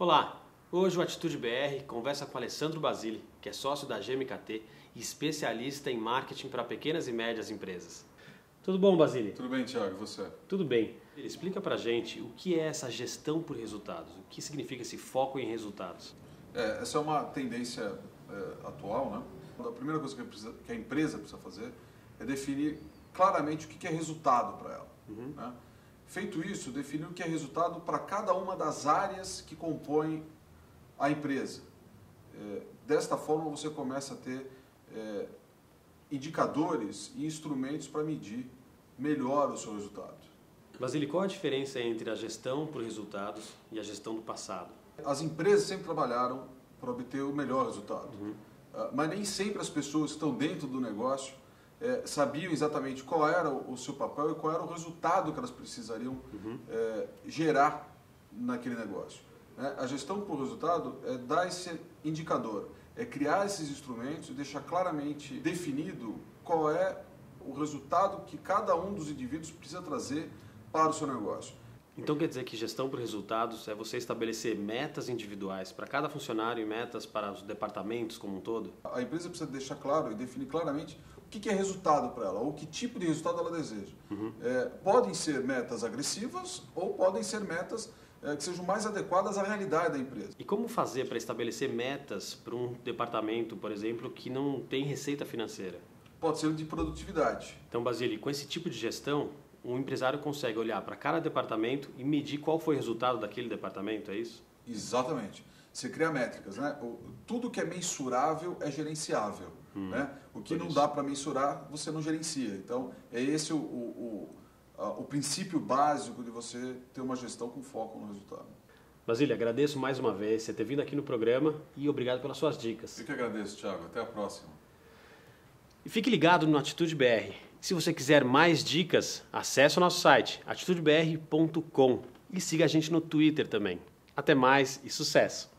Olá, hoje o Atitude BR conversa com Alessandro Basile, que é sócio da GMKT e especialista em marketing para pequenas e médias empresas. Tudo bom, Basile? Tudo bem, Tiago, e você? Tudo bem. Explica pra gente o que é essa gestão por resultados, o que significa esse foco em resultados. É, essa é uma tendência é, atual, né? A primeira coisa que a, precisa, que a, empresa precisa fazer é definir claramente o que é resultado para ela. Uhum. Né? Feito isso, definir o que é resultado para cada uma das áreas que compõem a empresa. É, desta forma, você começa a ter é, indicadores e instrumentos para medir melhor o seu resultado. Basílio, qual a diferença entre a gestão por resultados e a gestão do passado? As empresas sempre trabalharam para obter o melhor resultado, uhum. Ah, mas nem sempre as pessoas que estão dentro do negócio é, sabiam exatamente qual era o, seu papel e qual era o resultado que elas precisariam uhum. é, gerar naquele negócio. Né? A gestão por resultado é dar esse indicador, é criar esses instrumentos e deixar claramente definido qual é o resultado que cada um dos indivíduos precisa trazer para o seu negócio. Então quer dizer que gestão por resultados é você estabelecer metas individuais para cada funcionário e metas para os departamentos como um todo? A empresa precisa deixar claro e definir claramente o que é resultado para ela, ou que tipo de resultado ela deseja. Uhum. É, podem ser metas agressivas ou podem ser metas é, que sejam mais adequadas à realidade da empresa. E como fazer para estabelecer metas para um departamento, por exemplo, que não tem receita financeira? Pode ser de produtividade. Então, Basílio, com esse tipo de gestão, um empresário consegue olhar para cada departamento e medir qual foi o resultado daquele departamento, é isso? Exatamente. Você cria métricas, né? Tudo que é mensurável é gerenciável, hum, né? O que não isso. dá para mensurar, você não gerencia. Então, é esse o, o, o, o princípio básico de você ter uma gestão com foco no resultado. Basília, agradeço mais uma vez você ter vindo aqui no programa e obrigado pelas suas dicas. Eu que agradeço, Thiago. Até a próxima. E fique ligado no Atitude BR. Se você quiser mais dicas, acesse o nosso site atitudebr.com e siga a gente no Twitter também. Até mais e sucesso!